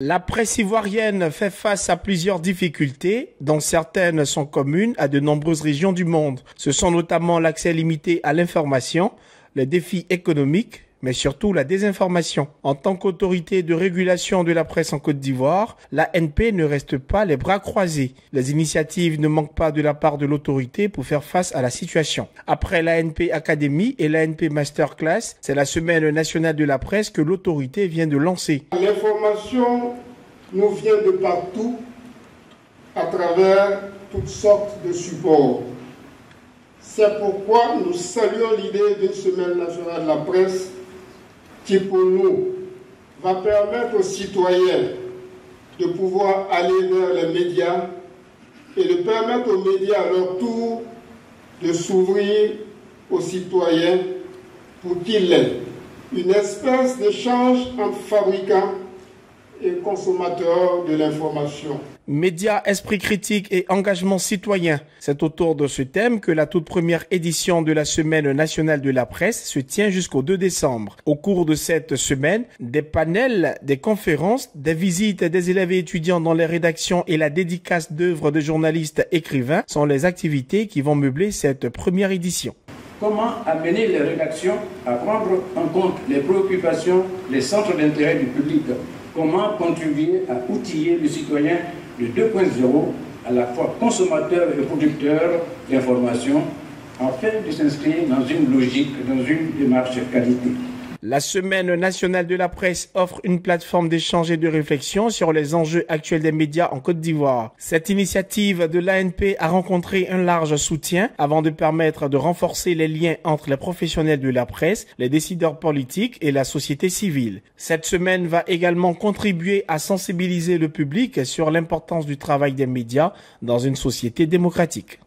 La presse ivoirienne fait face à plusieurs difficultés, dont certaines sont communes à de nombreuses régions du monde. Ce sont notamment l'accès limité à l'information, les défis économiques, mais surtout la désinformation. En tant qu'autorité de régulation de la presse en Côte d'Ivoire, la NP ne reste pas les bras croisés. Les initiatives ne manquent pas de la part de l'autorité pour faire face à la situation. Après la NP Academy et la NP Masterclass, c'est la semaine nationale de la presse que l'autorité vient de lancer. Nous vient de partout à travers toutes sortes de supports. C'est pourquoi nous saluons l'idée d'une semaine nationale de la presse qui pour nous va permettre aux citoyens de pouvoir aller vers les médias et de permettre aux médias à leur tour de s'ouvrir aux citoyens pour qu'il ait une espèce d'échange entre fabricants consommateurs de l'information. Médias, esprit critique et engagement citoyen. C'est autour de ce thème que la toute première édition de la Semaine nationale de la presse se tient jusqu'au 2 décembre. Au cours de cette semaine, des panels, des conférences, des visites des élèves et étudiants dans les rédactions et la dédicace d'œuvres de journalistes écrivains sont les activités qui vont meubler cette première édition. Comment amener les rédactions à prendre en compte les préoccupations, les centres d'intérêt du public? Comment contribuer à outiller le citoyen de 2.0 à la fois consommateur et producteur d'informations afin de s'inscrire dans une logique, dans une démarche qualité. La Semaine nationale de la presse offre une plateforme d'échange et de réflexion sur les enjeux actuels des médias en Côte d'Ivoire. Cette initiative de l'ANP a rencontré un large soutien avant de permettre de renforcer les liens entre les professionnels de la presse, les décideurs politiques et la société civile. Cette semaine va également contribuer à sensibiliser le public sur l'importance du travail des médias dans une société démocratique.